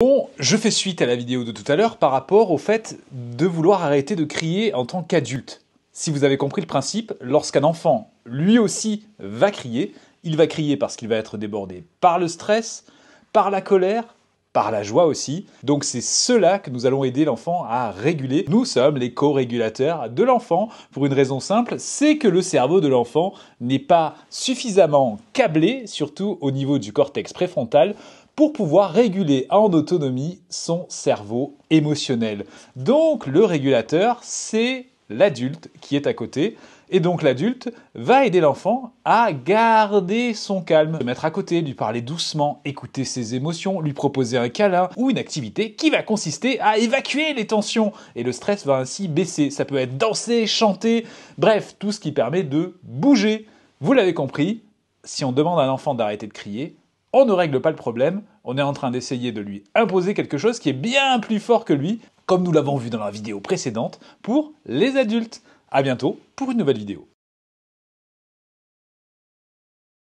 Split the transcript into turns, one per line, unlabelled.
Bon, je fais suite à la vidéo de tout à l'heure par rapport au fait de vouloir arrêter de crier en tant qu'adulte. Si vous avez compris le principe, lorsqu'un enfant, lui aussi, va crier, il va crier parce qu'il va être débordé par le stress, par la colère, par la joie aussi. Donc c'est cela que nous allons aider l'enfant à réguler. Nous sommes les co-régulateurs de l'enfant pour une raison simple, c'est que le cerveau de l'enfant n'est pas suffisamment câblé, surtout au niveau du cortex préfrontal, pour pouvoir réguler en autonomie son cerveau émotionnel. Donc le régulateur, c'est l'adulte qui est à côté. Et donc l'adulte va aider l'enfant à garder son calme, se mettre à côté, lui parler doucement, écouter ses émotions, lui proposer un câlin ou une activité qui va consister à évacuer les tensions. Et le stress va ainsi baisser. Ça peut être danser, chanter, bref, tout ce qui permet de bouger. Vous l'avez compris, si on demande à un enfant d'arrêter de crier, on ne règle pas le problème, on est en train d'essayer de lui imposer quelque chose qui est bien plus fort que lui, comme nous l'avons vu dans la vidéo précédente, pour les adultes. A bientôt pour une nouvelle vidéo.